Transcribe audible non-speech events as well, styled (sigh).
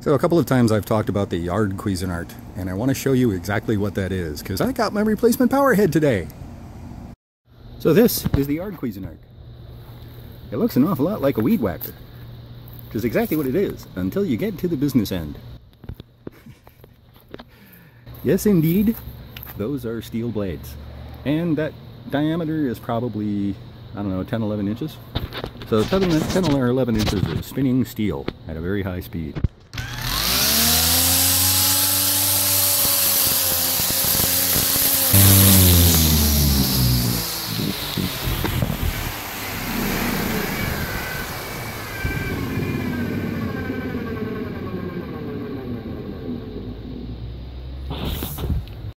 So a couple of times I've talked about the yard Cuisinart, and I want to show you exactly what that is, because I got my replacement power head today. So this is the yard Cuisinart. It looks an awful lot like a weed whacker, which is exactly what it is, until you get to the business end. (laughs) yes indeed, those are steel blades. And that diameter is probably, I don't know, 10, 11 inches. So 10, 10 or 11 inches of spinning steel at a very high speed.